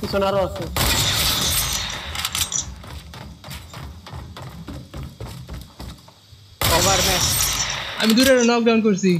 পিছনে আরো আছে ওভার ম্যাচ আমি দূরে নকডাউন করছি